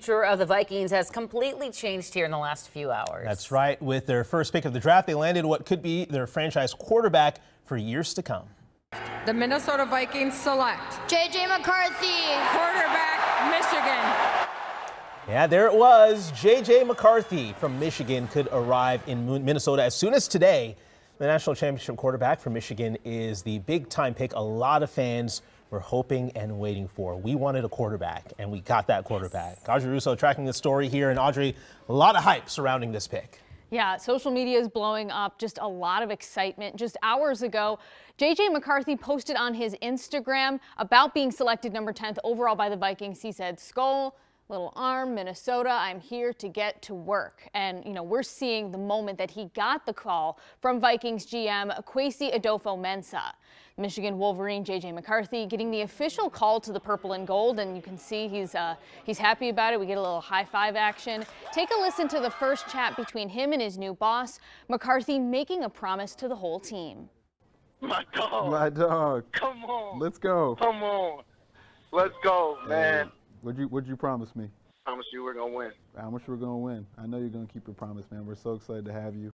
future of the Vikings has completely changed here in the last few hours. That's right. With their first pick of the draft, they landed what could be their franchise quarterback for years to come. The Minnesota Vikings select J.J. McCarthy, quarterback, Michigan. Yeah, there it was. J.J. McCarthy from Michigan could arrive in Minnesota as soon as today. The national championship quarterback from Michigan is the big time pick a lot of fans we're hoping and waiting for. We wanted a quarterback, and we got that quarterback. Audrey Russo tracking the story here, and Audrey, a lot of hype surrounding this pick. Yeah, social media is blowing up. Just a lot of excitement. Just hours ago, JJ McCarthy posted on his Instagram about being selected number 10th overall by the Vikings. He said, Skol, little arm, Minnesota, I'm here to get to work. And, you know, we're seeing the moment that he got the call from Vikings GM Kwesi Adofo-Mensah. Michigan Wolverine J.J. McCarthy getting the official call to the purple and gold, and you can see he's uh, he's happy about it. We get a little high five action. Take a listen to the first chat between him and his new boss, McCarthy making a promise to the whole team. My dog. My dog. Come on. Let's go. Come on. Let's go, man. What'd you What'd you promise me? Promise you we're gonna win. How much we're gonna win? I know you're gonna keep your promise, man. We're so excited to have you.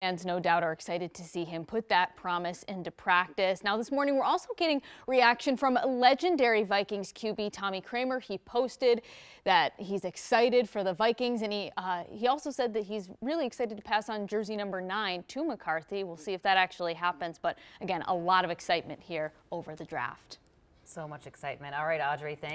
Fans no doubt are excited to see him put that promise into practice. Now this morning we're also getting reaction from legendary Vikings QB Tommy Kramer. He posted that he's excited for the Vikings and he uh, he also said that he's really excited to pass on jersey number nine to McCarthy. We'll see if that actually happens, but again, a lot of excitement here over the draft. So much excitement. All right, Audrey, thanks.